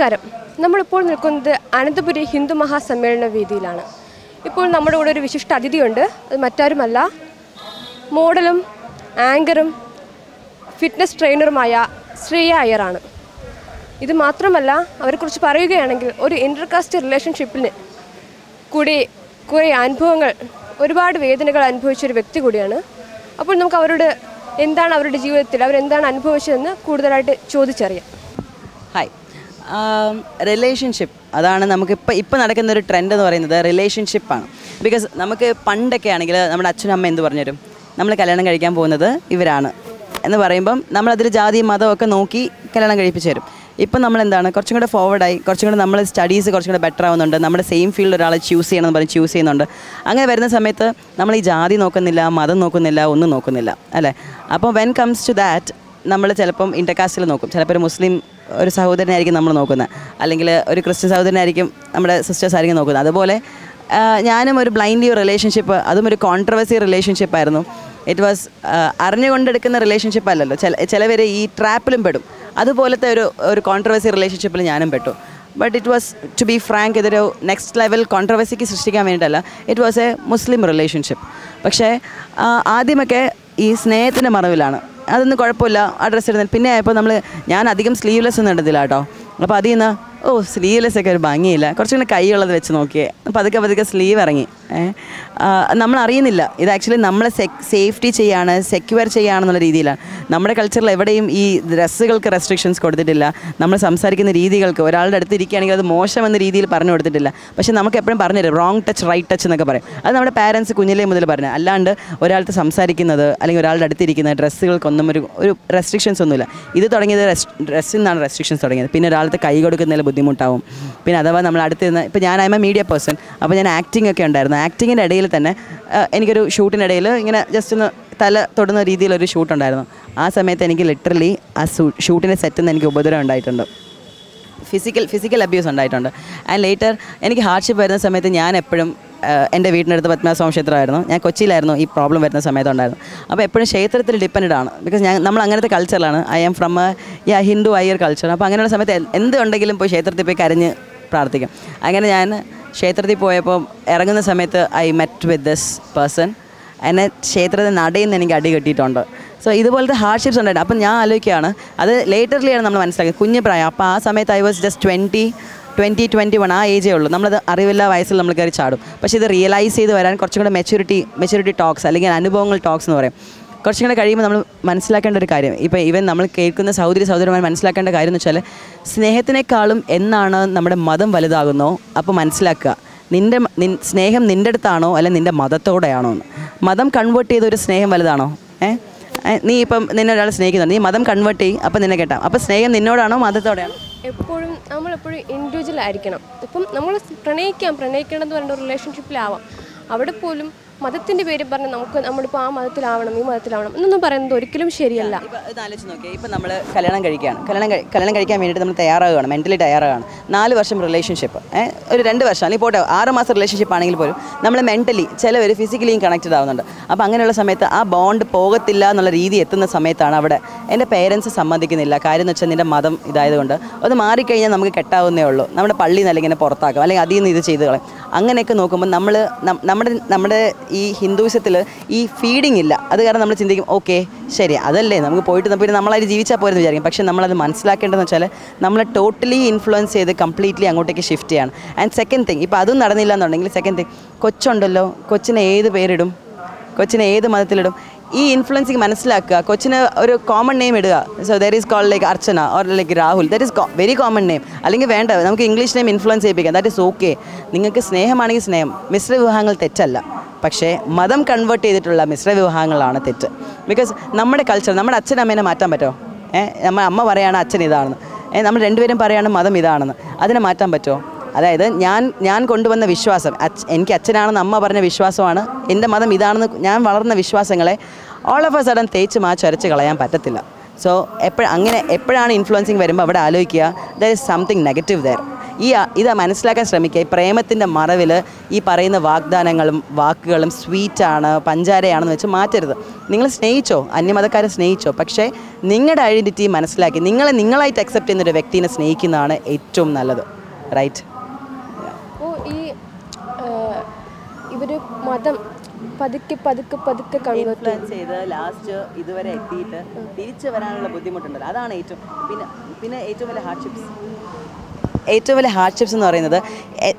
നമസ്കാരം. നമ്മളിപ്പോൾ നിൽക്കുന്നത് അനന്തപുരി ഹിന്ദു മഹാസമ്മേളന വേദിയിലാണ്. ഇപ്പോൾ നമ്മുടെ കൂടെ ഒരു വിശിഷ്ട അതിഥിയുണ്ട്. അത് മറ്റാരുമല്ല. മോഡലും ആങ്കറും ഫിറ്റ്നസ് ട്രെയിനറുമായ ശ്രീയ അയ്യറാണ്. ഇത് മാത്രമല്ല അവരെക്കുറിച്ച് പറയുകയാണെങ്കിൽ ഒരു ഇന്റർകാസ്റ്റ് റിലേഷൻഷിപ്പിന് കൂടി കുറേ അനുഭവങ്ങൾ ഒരുപാട് വേദനകൾ അനുഭവിച്ചൊരു വ്യക്തി കൂടിയാണ്. അപ്പോൾ നമുക്ക് അവരോട് എന്താണ് അവരുടെ ജീവിതത്തിൽ അവരെന്താണ് അനുഭവിച്ചതെന്ന് കൂടുതലായിട്ട് ചോദിച്ചറിയാം. ഹായ് റിലേഷൻഷിപ്പ് അതാണ് നമുക്കിപ്പോൾ ഇപ്പോൾ നടക്കുന്ന ഒരു ട്രെൻഡ് എന്ന് പറയുന്നത് റിലേഷൻഷിപ്പാണ് ബിക്കോസ് നമുക്ക് പണ്ടൊക്കെ ആണെങ്കിൽ നമ്മുടെ അച്ഛനും അമ്മ എന്ത് പറഞ്ഞുതരും? നമ്മൾ കല്യാണം കഴിക്കാൻ പോകുന്നത് ഇവരാണ്. എന്ന് പറയുമ്പം നമ്മളതിൽ ജാതി മതമൊക്കെ നോക്കി കല്യാണം കഴിപ്പിച്ച് തരും. ഇപ്പം നമ്മൾ എന്താണ് കുറച്ചും കൂടെ ഫോർവേഡായി കുറച്ചും കൂടെ നമ്മൾ സ്റ്റഡീസ് കുറച്ചും കൂടെ ബെറ്റർ ആവുന്നുണ്ട്. നമ്മുടെ സെയിം ഫീൽഡ് ഒരാളെ ചൂസ് ചെയ്യണമെന്ന് പറഞ്ഞ് ചൂസ് ചെയ്യുന്നുണ്ട്. അങ്ങനെ വരുന്ന സമയത്ത് നമ്മൾ ഈ ജാതി നോക്കുന്നില്ല മതം നോക്കുന്നില്ല ഒന്നും നോക്കുന്നില്ല. അല്ലേ? അപ്പോൾ വെൻ കംസ് ടു ദാറ്റ് നമ്മൾ ചിലപ്പം ഇന്റർകാസ്റ്റിൽ നോക്കും. ചിലപ്പോൾ ഒരു മുസ്ലിം ഒരു സഹോദരനായിരിക്കും നമ്മൾ നോക്കുന്നത്. അല്ലെങ്കിൽ ഒരു ക്രിസ്ത്യൻ സഹോദരനായിരിക്കും നമ്മുടെ സിസ്റ്റേഴ്സ് ആയിരിക്കും നോക്കുന്നത്. അതുപോലെ ഞാനും ഒരു ബ്ലൈൻഡ് റിലേഷൻഷിപ്പ് അതും ഒരു കോൺട്രവേഴ്സി റിലേഷൻഷിപ്പ് ആയിരുന്നു. ഇറ്റ് വാസ് അറിഞ്ഞുകൊണ്ടെടുക്കുന്ന റിലേഷൻഷിപ്പ് അല്ലല്ലോ. ചില ചിലവർ ഈ ട്രാപ്പിലും പെടും. അതുപോലത്തെ ഒരു ഒരു കോൺട്രവേഴ്സി റിലേഷൻഷിപ്പിൽ ഞാനും പെട്ടു. But it was to be frank ഇതൊരു നെക്സ്റ്റ് ലെവൽ കോൺട്രവേഴ്സിക്ക് സൃഷ്ടിക്കാൻ വേണ്ടിയിട്ടല്ല. It was a Muslim relationship പക്ഷേ ആദ്യമൊക്കെ ഈ സ്നേഹത്തിന്റെ മറവിലാണ്. അതൊന്നും കുഴപ്പമില്ല. ആ ഡ്രസ്സ് ഇടുന്നില്ല പിന്നെ ആയപ്പോൾ നമ്മൾ ഞാൻ അധികം സ്ലീവ്ലെസ് ഒന്നും ഇടത്തില്ല കേട്ടോ. അപ്പോൾ അതിൽ നിന്ന് ഓ സ്ലീവ്ലെസ് ഒക്കെ ഒരു ഭംഗിയില്ല. കുറച്ചുകൂടി കൈയുള്ളത് വെച്ച് നോക്കിയേ. അപ്പോൾ പതുക്കെ പതുക്കെ സ്ലീവ് ഇറങ്ങി. നമ്മൾ അറിയുന്നില്ല ഇത് ആക്ച്വലി നമ്മളെ സേഫ്റ്റി ചെയ്യാണ് സെക്യൂർ ചെയ്യാണെന്നുള്ള രീതിയിലാണ്. നമ്മുടെ കൾച്ചറിൽ എവിടെയും ഈ ഡ്രസ്സുകൾക്ക് റെസ്ട്രിക്ഷൻസ് കൊടുത്തിട്ടില്ല. നമ്മൾ സംസാരിക്കുന്ന രീതികൾക്ക് ഒരാളുടെ അടുത്ത് ഇരിക്കുകയാണെങ്കിൽ അത് മോശമെന്ന രീതിയിൽ പറഞ്ഞു കൊടുത്തിട്ടില്ല. പക്ഷേ നമുക്ക് എപ്പോഴും പറഞ്ഞു തരും റോങ് ടച്ച് റൈറ്റ് ടച്ച് എന്നൊക്കെ പറയും. അത് നമ്മുടെ പാരൻസ് കുഞ്ഞിലേ മുതൽ പറഞ്ഞു. അല്ലാണ്ട് ഒരാളുടെ സംസാരിക്കുന്നത് അല്ലെങ്കിൽ ഒരാളുടെ അടുത്തിരിക്കുന്ന ഡ്രസ്സുകൾക്കൊന്നും ഒരു ഒരു റെസ്ട്രിക്ഷൻസ് ഒന്നുമില്ല. ഇത് തുടങ്ങിയത് ഡ്രസ്സിൽ നിന്നാണ് റെസ്ട്രിക്ഷൻസ് തുടങ്ങിയത്. പിന്നെ ഒരാളത്തെ കൈ കൊടുക്കുന്നതിൽ ബുദ്ധിമുട്ടാവും. പിന്നെ അഥവാ നമ്മൾ അടുത്ത് നിന്ന് ഇപ്പോൾ ആയ മീഡിയ പേഴ്സൺ അപ്പോൾ ഞാൻ ആക്ടിംഗ് ഒക്കെ ഉണ്ടായിരുന്നു. ആക്ടിങ്ങിന്റെ ഇടയിൽ തന്നെ എനിക്കൊരു ഷൂട്ടിനിടയിൽ ഇങ്ങനെ ജസ്റ്റ് ഒന്ന് തല തൊടുന്ന രീതിയിലൊരു ഷൂട്ടുണ്ടായിരുന്നു. ആ സമയത്ത് എനിക്ക് ലിറ്ററലി ആ ഷൂട്ടിന്റെ സെറ്റിൽ നിന്ന് എനിക്ക് ഉപദ്രവം ഉണ്ടായിട്ടുണ്ട്. ഫിസിക്കൽ ഫിസിക്കൽ അബ്യൂസ് ഉണ്ടായിട്ടുണ്ട്. ആൻഡ് ലേറ്റർ എനിക്ക് ഹാർഡ്ഷിപ്പ് വരുന്ന സമയത്ത് ഞാൻ എപ്പോഴും എന്റെ വീടിനടുത്ത് പത്മനാഭസ്വാമി ക്ഷേത്രമായിരുന്നു. ഞാൻ കൊച്ചിയിലായിരുന്നു ഈ പ്രോബ്ലം വരുന്ന സമയത്തുണ്ടായിരുന്നു അപ്പോൾ എപ്പോഴും ക്ഷേത്രത്തിൽ ഡിപ്പെൻഡ് ആണ്. ബിക്കോസ് ഞാൻ നമ്മൾ അങ്ങനത്തെ കൾച്ചറിലാണ് I am from a Hindu Iyer culture അപ്പോൾ അങ്ങനെയുള്ള സമയത്ത് എന്ത് ഉണ്ടെങ്കിലും പോയി ക്ഷേത്രത്തിൽ പോയി കരഞ്ഞ് പ്രാർത്ഥിക്കും. അങ്ങനെ ഞാൻ ക്ഷേത്രത്തിൽ പോയപ്പോൾ ഇറങ്ങുന്ന സമയത്ത് I met with this person എന്നെ ക്ഷേത്രത്തിൽ നടയിൽ നിന്ന് എനിക്ക് അടി കിട്ടിയിട്ടുണ്ട്. സോ ഇതുപോലത്തെ ഹാർഡ്ഷിപ്സ് ഉണ്ടായിട്ട് അപ്പം ഞാൻ ആലോചിക്കുകയാണ് അത് ലേറ്റർലിയാണ് നമ്മൾ മനസ്സിലാക്കിയത്. കുഞ്ഞു പ്രായം. അപ്പോൾ ആ സമയത്ത് I was just twenty twenty twenty one ആ ഏജേ ഉള്ളൂ. നമ്മളത് അറിവില്ല വയസ്സിൽ നമ്മൾ കയറി ചാടും. പക്ഷേ ഇത് റിയലൈസ് ചെയ്ത് വരാൻ കുറച്ചും കൂടെ മെച്യൂരിറ്റി മെച്യൂരിറ്റി ടോക്സ് അല്ലെങ്കിൽ അനുഭവങ്ങൾ ടോക്സ് എന്ന് പറയും. കുറച്ചും കൂടെ കഴിയുമ്പോൾ നമ്മൾ മനസ്സിലാക്കേണ്ട ഒരു കാര്യം. ഇപ്പോൾ ഇവൻ നമ്മൾ കേൾക്കുന്ന സഹോദരി സഹോദരന്മാർ മനസ്സിലാക്കേണ്ട കാര്യം എന്ന് വെച്ചാൽ സ്നേഹത്തിനേക്കാളും എന്നാണ് നമ്മുടെ മതം വലുതാകുന്നോ? അപ്പോൾ മനസ്സിലാക്കുക. നിന്റെ സ്നേഹം നിന്റെ അടുത്താണോ അല്ലെ നിന്റെ മതത്തോടെയാണോ എന്ന്. മതം കൺവേർട്ട് ചെയ്ത ഒരു സ്നേഹം വലുതാണോ? ഏ, നീ ഇപ്പം നിന്നെ ഒരാൾ സ്നേഹിക്കുന്നുണ്ട്. നീ മതം കൺവേർട്ട് ചെയ്യും. അപ്പം നിന്നെ കേട്ടാം. അപ്പം സ്നേഹം നിന്നോടാണോ മതത്തോടെയാണോ? എപ്പോഴും നമ്മളെപ്പോഴും ഇൻഡിവിജ്വൽ ആയിരിക്കണം. ഇപ്പം നമ്മൾ പ്രണയിക്കാം. പ്രണയിക്കണം എന്ന് പറഞ്ഞ റിലേഷൻഷിപ്പിലാവാം അവിടെ പോലും മതത്തിന്റെ പേര് പറഞ്ഞ് നമുക്ക് നമ്മളിപ്പോൾ ആ മതത്തിലാവണം ഈ മതത്തിലാവണം എന്നൊന്നും പറയുന്നത് ഒരിക്കലും ശരിയല്ല. ഇത് നമ്മൾ കല്യാണം കഴിക്കുകയാണ്. കല്യാണം കല്യാണം കഴിക്കാൻ വേണ്ടിയിട്ട് നമ്മൾ തയ്യാറാവുകയാണ് മെന്റലി തയ്യാറാവുകയാണ്. നാല് വർഷം റിലേഷൻഷിപ്പ് ഒരു രണ്ട് വർഷം അല്ലെങ്കിൽ പോട്ടെ ആറ് മാസം റിലേഷൻഷിപ്പ് ആണെങ്കിൽ പോലും നമ്മൾ മെന്റലി ചിലവർ ഫിസിക്കലിയും കണക്റ്റഡ് ആവുന്നുണ്ട്. അപ്പോൾ അങ്ങനെയുള്ള സമയത്ത് ആ ബോണ്ട് പോകത്തില്ല എന്നുള്ള രീതി എത്തുന്ന സമയത്താണ് അവിടെ എന്റെ പേരൻസ് സമ്മതിക്കുന്നില്ല. കാര്യം എന്ന് വെച്ചാൽ നിന്റെ മതം ഇതായതുകൊണ്ട്. ഒന്ന് മാറിക്കഴിഞ്ഞാൽ നമുക്ക് കെട്ടാവുന്നേ ഉള്ളൂ. നമ്മുടെ പള്ളിയിൽ നിന്ന് അല്ലെങ്കിൽ പുറത്താക്കാം. അല്ലെങ്കിൽ അതിൽ നിന്ന് ഇത് ചെയ്ത് കളയും. അങ്ങനെയൊക്കെ നോക്കുമ്പോൾ നമ്മൾ നമ്മുടെ നമ്മുടെ ഈ ഹിന്ദുവിസത്തിൽ ഈ ഫീഡിങ് ഇല്ല. അത് കാരണം നമ്മൾ ചിന്തിക്കും ഓക്കെ ശരി അതല്ലേ നമുക്ക് പോയിട്ട് പിന്നെ നമ്മളതിൽ ജീവിച്ചാൽ പോരെന്ന് വിചാരിക്കും. പക്ഷേ നമ്മളത് മനസ്സിലാക്കേണ്ടതെന്ന് വെച്ചാൽ നമ്മളെ ടോട്ടലി ഇൻഫ്ലുവൻസ് ചെയ്ത് കംപ്ലീറ്റ്ലി അങ്ങോട്ടേക്ക് ഷിഫ്റ്റ് ചെയ്യണം. ആൻഡ് സെക്കൻഡ് തിങ് ഇപ്പോൾ അതും നടന്നില്ല എന്നുണ്ടെങ്കിൽ സെക്കൻഡ് തിങ് കൊച്ചുണ്ടല്ലോ കൊച്ചിനെ ഏത് പേരിടും? കൊച്ചിനെ ഏത് മതത്തിലിടും? ഈ ഇൻഫ്ലുവൻസിങ് മനസ്സിലാക്കുക. കൊച്ചിന് ഒരു കോമൺ നെയിം ഇടുക. So there is call like Archana or like Rahul. That is very common name അല്ലെങ്കിൽ വേണ്ട നമുക്ക് ഇംഗ്ലീഷ് നെയിം ഇൻഫ്ലുവൻസ് ചെയ്യിപ്പിക്കാം. ദാറ്റ് ഇസ് ഓക്കെ നിങ്ങൾക്ക് സ്നേഹമാണെങ്കിൽ സ്നേഹം. മിശ്ര വിവാഹങ്ങൾ തെറ്റല്ല. പക്ഷേ മതം കൺവേർട്ട് ചെയ്തിട്ടുള്ള മിശ്ര വിവാഹങ്ങളാണ് തെറ്റ്. ബിക്കോസ് നമ്മുടെ കൾച്ചർ നമ്മുടെ അച്ഛനമ്മേനെ മാറ്റാൻ പറ്റോ? ഏഹ് നമ്മൾ അമ്മ പറയുകയാണ് അച്ഛൻ ഇതാണെന്ന്. ഏഹ് നമ്മൾ രണ്ടുപേരും പറയുകയാണ് മതം ഇതാണെന്ന്. അതിനെ മാറ്റാൻ പറ്റുമോ അതായത് ഞാൻ ഞാൻ കൊണ്ടുവന്ന വിശ്വാസം എനിക്ക് അച്ഛനാണെന്ന് അമ്മ പറഞ്ഞ വിശ്വാസമാണ് എന്റെ മതം ഇതാണെന്ന് ഞാൻ വളർന്ന വിശ്വാസങ്ങളെ ഓൾ ഓഫ് എ സഡൻ തേച്ച് മാച്ച് അരച്ച് കളയാൻ പറ്റത്തില്ല. സോ എപ്പോഴും അങ്ങനെ എപ്പോഴാണ് ഇൻഫ്ലുവൻസിങ് വരുമ്പോൾ അവിടെ ആലോചിക്കുക there is something negative there ഈ ഇത് മനസ്സിലാക്കാൻ ശ്രമിക്കുക ഈ പ്രേമത്തിന്റെ മറവിൽ ഈ പറയുന്ന വാഗ്ദാനങ്ങളും വാക്കുകളും സ്വീറ്റാണ് പഞ്ചാരയാണെന്ന് വെച്ച് മാറ്റരുത്. നിങ്ങൾ സ്നേഹിച്ചോ അന്യമതക്കാരെ സ്നേഹിച്ചോ പക്ഷേ നിങ്ങളുടെ ഐഡന്റിറ്റി മനസ്സിലാക്കി നിങ്ങളെ നിങ്ങളായിട്ട് അക്സെപ്റ്റ് ചെയ്യുന്ന ഒരു വ്യക്തിനെ സ്നേഹിക്കുന്നതാണ് ഏറ്റവും നല്ലത്. റൈറ്റ് അപ്പോൾ ഈ ഇവർ മതം പതുക്കെ പതുക്കെ പതുക്കെ കൺവേർട്ട് ഇൻഫ്ലുവൻസ് ചെയ്ത് ലാസ്റ്റ് ഇതുവരെ എത്തിയിട്ട് തിരിച്ചു വരാനുള്ള ബുദ്ധിമുട്ടുണ്ടല്ലോ. അതാണ് ഏറ്റവും പിന്നെ പിന്നെ ഏറ്റവും വലിയ ഹാർഡ്ഷിപ്സ് ഏറ്റവും വലിയ ഹാർഡ്ഷിപ്സ് എന്ന് പറയുന്നത്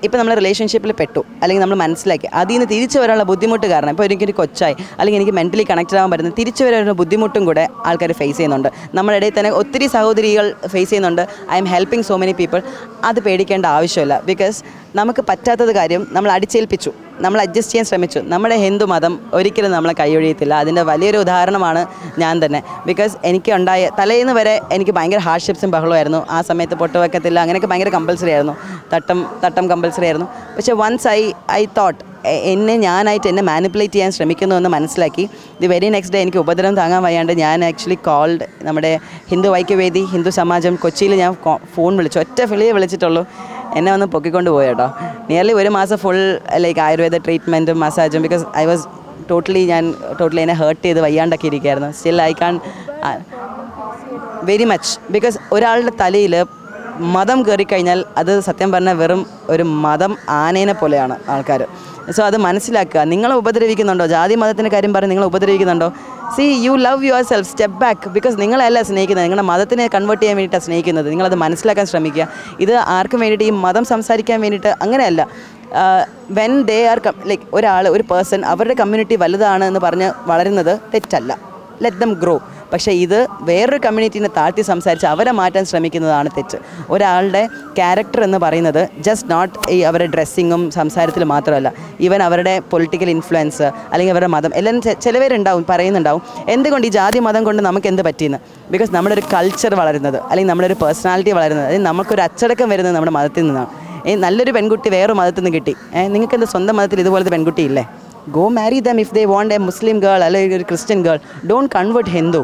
ഇപ്പം നമ്മൾ റിലേഷൻഷിപ്പിൽ പെട്ടു അല്ലെങ്കിൽ നമ്മൾ മനസ്സിലാക്കി അതിൽ നിന്ന് തിരിച്ചു വരാനുള്ള ബുദ്ധിമുട്ട് കാരണം ഇപ്പോൾ എനിക്കൊരു കൊച്ചായി അല്ലെങ്കിൽ എനിക്ക് മെന്റലി കണക്റ്റഡ് ആകാൻ പറ്റുന്ന തിരിച്ചു വരാനുള്ള ബുദ്ധിമുട്ടും കൂടെ ആൾക്കാർ ഫേസ് ചെയ്യുന്നുണ്ട്. നമ്മുടെ ഇടയിൽ തന്നെ ഒത്തിരി സഹോദരികൾ ഫേസ് ചെയ്യുന്നുണ്ട്. I am helping so many people അത് പേടിക്കേണ്ട ആവശ്യമില്ല. ബിക്കോസ് നമുക്ക് പറ്റാത്തത് കാര്യം നമ്മൾ അടിച്ചേൽപ്പിച്ചു. നമ്മൾ അഡ്ജസ്റ്റ് ചെയ്യാൻ ശ്രമിച്ചു. നമ്മുടെ ഹിന്ദു മതം ഒരിക്കലും നമ്മളെ കൈയൊഴിയത്തില്ല. അതിന്റെ വലിയൊരു ഉദാഹരണമാണ് ഞാൻ തന്നെ. ബിക്കോസ് എനിക്ക് ഉണ്ടായ തലേന്ന് വരെ എനിക്ക് ഭയങ്കര ഹാർഡ്ഷിപ്സും ബഹളമായിരുന്നു ആ സമയത്ത് പൊട്ട് വെക്കത്തില്ല. അങ്ങനെയൊക്കെ ഭയങ്കര കമ്പൽസറി ആയിരുന്നു. തട്ടം തട്ടം കമ്പൽസറി ആയിരുന്നു. പക്ഷേ വൺസ് ഐ ഐ തോട്ട് എന്നെ ഞാനായിട്ട് എന്നെ മാനിപ്പുലേറ്റ് ചെയ്യാൻ ശ്രമിക്കുന്നു എന്ന് മനസ്സിലാക്കി. ദി വെരി നെക്സ്റ്റ് ഡേ എനിക്ക് ഉപദ്രവം താങ്ങാൻ വയ്യാണ്ട് ഞാൻ ആക്ച്വലി കോൾഡ് നമ്മുടെ ഹിന്ദു വൈക്യവേദി ഹിന്ദു സമാജം കൊച്ചിയിൽ ഞാൻ ഫോൺ വിളിച്ചു. ഒറ്റ വിളിയെ വിളിച്ചിട്ടുള്ളൂ. എന്നെ വന്ന് പൊക്കിക്കൊണ്ട് പോയി കേട്ടോ. നിയർലി ഒരു മാസം ഫുൾ ലൈക്ക് ആയുർവേദ ട്രീറ്റ്മെന്റും മസാജും ബിക്കോസ് ഐ വാസ് ടോട്ടലി ഞാൻ ടോട്ടലി എന്നെ ഹേർട്ട് ചെയ്ത് വയ്യാണ്ടൊക്കെ ഇരിക്കുകയായിരുന്നു still I can very much because ഒരാളുടെ തലയിൽ മതം കയറിക്കഴിഞ്ഞാൽ അത് സത്യം പറഞ്ഞാൽ വെറും ഒരു മതം ആനേനെ പോലെയാണ് ആൾക്കാർ സോ അത് മനസ്സിലാക്കുക. നിങ്ങളെ ഉപദ്രവിക്കുന്നുണ്ടോ? ജാതി മതത്തിന്റെ കാര്യം പറഞ്ഞ് നിങ്ങളെ ഉപദ്രവിക്കുന്നുണ്ടോ? See you love yourself step back because നിങ്ങളല്ല സ്നേഹിക്കുന്നത്. നിങ്ങളുടെ മതത്തിനെ കൺവേർട്ട് ചെയ്യാൻ വേണ്ടിയിട്ടാണ് സ്നേഹിക്കുന്നത്. നിങ്ങളത് മനസ്സിലാക്കാൻ ശ്രമിക്കുക. ഇത് ആർക്കും വേണ്ടിയിട്ട്? ഈ മതം സംസാരിക്കാൻ വേണ്ടിയിട്ട്. അങ്ങനെയല്ല. വെൻ ദേ ആർ ലൈക്ക് ഒരാൾ ഒരു പേഴ്സൺ അവരുടെ കമ്മ്യൂണിറ്റി വലുതാണ് എന്ന് പറഞ്ഞ് വളരുന്നത് തെറ്റല്ല. ലെറ്റ് ദം ഗ്രോ പക്ഷേ ഇത് വേറൊരു കമ്മ്യൂണിറ്റീനെ താഴ്ത്തി സംസാരിച്ച് അവരെ മാറ്റാൻ ശ്രമിക്കുന്നതാണ് തെറ്റ്. ഒരാളുടെ ക്യാരക്ടർ എന്ന് പറയുന്നത് ജസ്റ്റ് നോട്ട് ഈ അവരുടെ ഡ്രസ്സിങ്ങും സംസാരത്തിൽ മാത്രമല്ല. ഈവൻ അവരുടെ പൊളിറ്റിക്കൽ ഇൻഫ്ലുവൻസ് അല്ലെങ്കിൽ അവരുടെ മതം എല്ലാം ചിലവരുണ്ടാവും പറയുന്നുണ്ടാവും. എന്തുകൊണ്ട് ഈ ജാതി മതം കൊണ്ട് നമുക്ക് എന്ത് പറ്റിയെന്ന്? ബിക്കോസ് നമ്മുടെ ഒരു കൾച്ചർ വളരുന്നത് അല്ലെങ്കിൽ നമ്മുടെ ഒരു പേഴ്സണാലിറ്റി വളരുന്നത് അല്ലെങ്കിൽ നമുക്കൊരു അച്ചടക്കം വരുന്നത് നമ്മുടെ മതത്തിൽ നിന്നാണ്. ഈ നല്ലൊരു പെൺകുട്ടി വേറെ മതത്തിൽ നിന്ന് കിട്ടി. നിങ്ങൾക്ക് എന്താ സ്വന്തം മതത്തിൽ ഇതുപോലത്തെ പെൺകുട്ടി ഇല്ലേ? Go marry them if they want a Muslim girl അല്ലെങ്കിൽ ഒരു Christian girl don't convert Hindu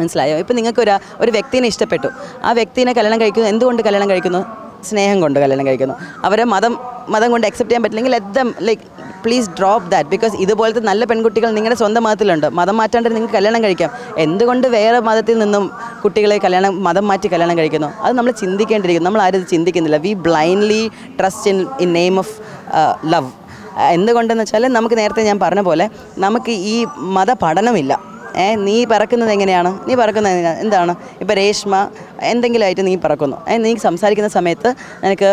മനസ്സിലായോ? ഇപ്പം നിങ്ങൾക്ക് ഒരു ഒരു വ്യക്തിനെ ഇഷ്ടപ്പെട്ടു. ആ വ്യക്തിനെ കല്യാണം കഴിക്കുന്നു. എന്തുകൊണ്ട് കല്യാണം കഴിക്കുന്നു? സ്നേഹം കൊണ്ട് കല്യാണം കഴിക്കുന്നു. അവരെ മതം മതം കൊണ്ട് അക്സെപ്റ്റ് ചെയ്യാൻ പറ്റില്ലെങ്കിൽ them like please drop that because ഇതുപോലത്തെ നല്ല പെൺകുട്ടികൾ നിങ്ങളുടെ സ്വന്തം മതത്തിലുണ്ട്. മതം മാറ്റാണ്ട് നിങ്ങൾക്ക് കല്യാണം കഴിക്കാം. എന്തുകൊണ്ട് വേറെ മതത്തിൽ നിന്നും കുട്ടികളെ കല്യാണം മതം മാറ്റി കല്യാണം കഴിക്കുന്നു? അത് നമ്മൾ ചിന്തിക്കേണ്ടിയിരിക്കുന്നു. നമ്മൾ ആരും ചിന്തിക്കുന്നില്ല. We blindly trust in in name of love എന്തുകൊണ്ടെന്ന് വെച്ചാൽ നമുക്ക് നേരത്തെ ഞാൻ പറഞ്ഞ പോലെ നമുക്ക് ഈ മത പഠനമില്ല ഏ നീ പറക്കുന്നത് എങ്ങനെയാണ്? നീ പറക്കുന്നത് എന്താണ്? ഇപ്പോൾ രേഷ്മ എന്തെങ്കിലും ആയിട്ട് നീ പറക്കുന്നു. നീ സംസാരിക്കുന്ന സമയത്ത് നിനക്ക്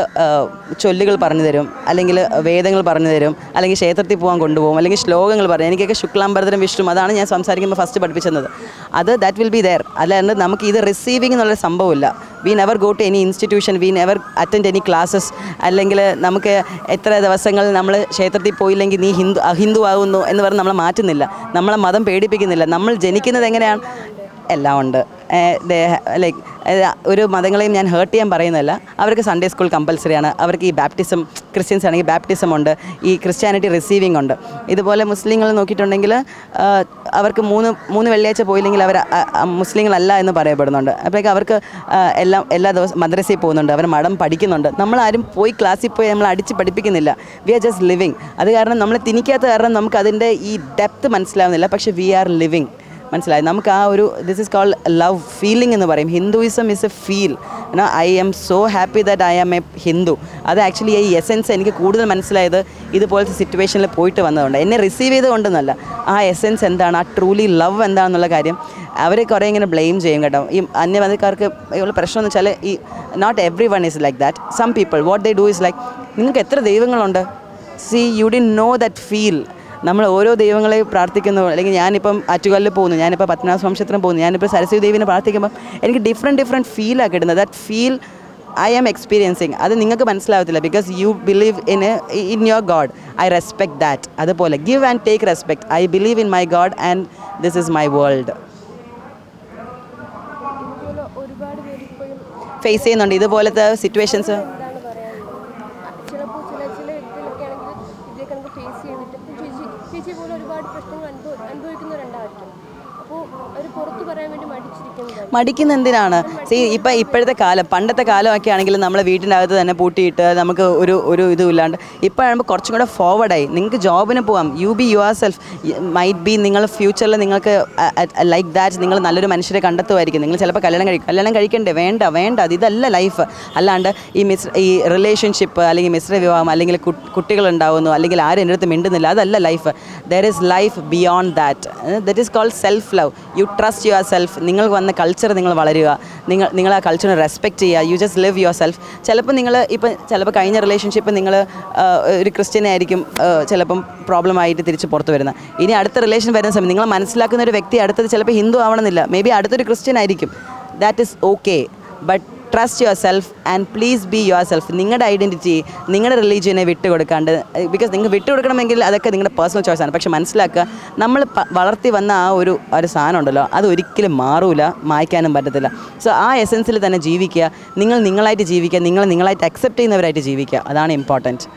ചൊല്ലുകൾ പറഞ്ഞു തരും അല്ലെങ്കിൽ വേദങ്ങൾ പറഞ്ഞു തരും അല്ലെങ്കിൽ ക്ഷേത്രത്തിൽ പോകാൻ കൊണ്ടുപോകും അല്ലെങ്കിൽ ശ്ലോകങ്ങൾ പറയും എനിക്കൊക്കെ ശുക്ലാംബരതരം വിഷ്ണു അതാണ് ഞാൻ സംസാരിക്കുമ്പോൾ ഫസ്റ്റ് പഠിപ്പിച്ചത്. അത് ദാറ്റ് വിൽ ബി ദയർ അല്ലാണ്ട് നമുക്ക് ഇത് റിസീവിംഗ് എന്നുള്ള സംഭവമില്ല. We never go to any institution we never attend any classes അല്ലെങ്കിൽ നമുക്ക് എത്ര ദിവസങ്ങൾ നമ്മൾ ക്ഷേത്രത്തിൽ പോയില്ലെങ്കിൽ നീ ഹിന്ദു അഹിന്ദു ആകുന്നു എന്ന് പറഞ്ഞ് നമ്മളെ മാറ്റുന്നില്ല. നമ്മളെ മതം പേടിപ്പിക്കുന്നില്ല. നമ്മൾ ജനിക്കുന്നത് എങ്ങനെയാണ്? എല്ലാം ഉണ്ട്. ലൈക്ക് ഒരു മതങ്ങളെയും ഞാൻ ഹേർട്ട് ചെയ്യാൻ പറയുന്നതല്ല. അവർക്ക് സൺഡേ സ്കൂൾ കമ്പൽസറിയാണ് അവർക്ക് ഈ ബാപ്റ്റിസം ക്രിസ്ത്യൻസ് ആണെങ്കിൽ ബാപ്റ്റിസം ഉണ്ട്. ഈ ക്രിസ്ത്യാനിറ്റി റിസീവിംഗ് ഉണ്ട്. ഇതുപോലെ മുസ്ലിങ്ങൾ നോക്കിയിട്ടുണ്ടെങ്കിൽ അവർക്ക് മൂന്ന് മൂന്ന് വെള്ളിയാഴ്ച പോയില്ലെങ്കിൽ അവർ മുസ്ലിങ്ങളല്ല എന്ന് പറയപ്പെടുന്നുണ്ട്. അപ്പോഴേക്കും അവർക്ക് എല്ലാ എല്ലാം എല്ലാ ദിവസവും മദ്രസയിൽ പോകുന്നുണ്ട്. അവർ മഠം പഠിക്കുന്നുണ്ട്. നമ്മളാരും പോയി ക്ലാസ്സിൽ പോയി നമ്മൾ അടിച്ച് പഠിപ്പിക്കുന്നില്ല. വി ആർ ജസ്റ്റ് ലിവിങ് അത് കാരണം നമ്മൾ തിനിക്കാത്ത കാരണം നമുക്ക് അതിന്റെ ഈ ഡെപ്ത് മനസ്സിലാവുന്നില്ല. പക്ഷേ വി ആർ ലിവിങ് മനസ്സിലായി? നമുക്ക് ആ ഒരു this is called love feeling എന്ന് പറയും. Hinduism is a feel I am so happy that I am a Hindu അത് ആക്ച്വലി ഈ എസെൻസ് എനിക്ക് കൂടുതൽ മനസ്സിലായത് ഇതുപോലത്തെ സിറ്റുവേഷനിൽ പോയിട്ട് വന്നതുകൊണ്ട്. എന്നെ റിസീവ് ചെയ്തുകൊണ്ടെന്നല്ല. ആ എസെൻസ് എന്താണ്? ആ ട്രൂലി ലവ് എന്താണെന്നുള്ള കാര്യം അവർ കുറേ ഇങ്ങനെ ബ്ലെയിം ചെയ്യും കേട്ടോ. ഈ അന്യമതക്കാർക്ക് ഉള്ള പ്രശ്നം എന്ന് വെച്ചാൽ ഈ not everyone is like that some people what they do is like നിങ്ങൾക്ക് എത്ര ദൈവങ്ങളുണ്ട്? See you D know that feel നമ്മൾ ഓരോ ദൈവങ്ങളെ പ്രാർത്ഥിക്കുന്നു. അല്ലെങ്കിൽ ഞാനിപ്പം ആറ്റുകാലിൽ പോകുന്നു. ഞാനിപ്പോൾ പത്മനാഭ വംശത്തിനും പോകുന്നു. ഞാനിപ്പോൾ സരസ്വതി ദേവിനെ പ്രാർത്ഥിക്കുമ്പോൾ എനിക്ക് ഡിഫറെന്റ് ഡിഫറെന്റ് ഫീലാണ് കിട്ടുന്നത്. That feel I am experiencing അത് നിങ്ങൾക്ക് മനസ്സിലാവത്തില്ല. Because you believe in in your god I respect that അതുപോലെ give and take respect I believe in my god and this is my world face ചെയ്യുന്നുണ്ട്. ഇതുപോലത്തെ situations face ചേച്ചി പോലെ ഒരുപാട് പ്രശ്നങ്ങൾ അനുഭവ അനുഭവിക്കുന്നവരുണ്ടായിരിക്കും. മടിക്കുന്ന എന്തിനാണ് സീ ഇപ്പം ഇപ്പോഴത്തെ കാലം പണ്ടത്തെ കാലമൊക്കെ ആണെങ്കിൽ നമ്മളെ വീട്ടിനകത്ത് തന്നെ പൂട്ടിയിട്ട് നമുക്ക് ഒരു ഒരു ഇതും ഇല്ലാണ്ട് ഇപ്പോഴാകുമ്പോൾ കുറച്ചും കൂടെ ഫോർവേഡായി നിങ്ങൾക്ക് ജോബിന് പോകാം you be yourself might be നിങ്ങൾ ഫ്യൂച്ചറിൽ നിങ്ങൾക്ക് ലൈക്ക് ദാറ്റ് നിങ്ങൾ നല്ലൊരു മനുഷ്യരെ കണ്ടെത്തുമായിരിക്കും. നിങ്ങൾ ചിലപ്പോൾ കല്യാണം കഴിക്കും. കല്യാണം കഴിക്കണ്ടേ? വേണ്ട വേണ്ട. അത് ഇതല്ല ലൈഫ് അല്ലാണ്ട് ഈ മിസ് ഈ റിലേഷൻഷിപ്പ് അല്ലെങ്കിൽ മിശ്ര വിവാഹം അല്ലെങ്കിൽ കുട്ടികളുണ്ടാവുന്നു അല്ലെങ്കിൽ ആരും എന്റെ അടുത്ത് മിണ്ടുന്നില്ല. അതല്ല life there is life beyond that that is called self love you trust yourself നിങ്ങൾ വന്ന കൾച്ചർ നിങ്ങൾ വളരുക. നിങ്ങൾ നിങ്ങൾ ആ കൾച്ചറിനെ റെസ്പെക്റ്റ് ചെയ്യുക. You just live yourself ചിലപ്പോൾ നിങ്ങൾ ഇപ്പം ചിലപ്പോൾ കഴിഞ്ഞ റിലേഷൻഷിപ്പ് നിങ്ങൾ ഒരു ക്രിസ്ത്യനെ ആയിരിക്കും ചിലപ്പം പ്രോബ്ലം ആയിട്ട് തിരിച്ച് പുറത്ത് വരുന്നത് ഇനി അടുത്ത റിലേഷൻ വരുന്ന സമയം നിങ്ങൾ മനസ്സിലാക്കുന്ന ഒരു വ്യക്തി അടുത്തത് ചിലപ്പോൾ ഹിന്ദു ആവണമെന്നില്ല. മേ ബി അടുത്തൊരു ക്രിസ്ത്യൻ ആയിരിക്കും. That is okay but trust yourself and please be yourself നിങ്ങളുടെ ഐഡന്റിറ്റി നിങ്ങളുടെ റിലീജിയനെ വിട്ടുകൊടുക്കാണ്ട് ബിക്കോസ് നിങ്ങൾക്ക് വിട്ടുകൊടുക്കണമെങ്കിൽ അതൊക്കെ നിങ്ങളുടെ പേഴ്സണൽ ചോയ്സാണ് പക്ഷെ മനസ്സിലാക്കുക നമ്മൾ വളർത്തി വന്ന ആ ഒരു ഒരു സാധനം ഉണ്ടല്ലോ അത് ഒരിക്കലും മാറൂല മായ്ക്കാനും പറ്റത്തില്ല. സോ ആ എസൻസിൽ തന്നെ ജീവിക്കുക. നിങ്ങൾ നിങ്ങളായിട്ട് ജീവിക്കുക നിങ്ങൾ നിങ്ങളായിട്ട് അക്സെപ്റ്റ് ചെയ്യുന്നവരായിട്ട് ജീവിക്കുക. അതാണ് ഇമ്പോർട്ടന്റ്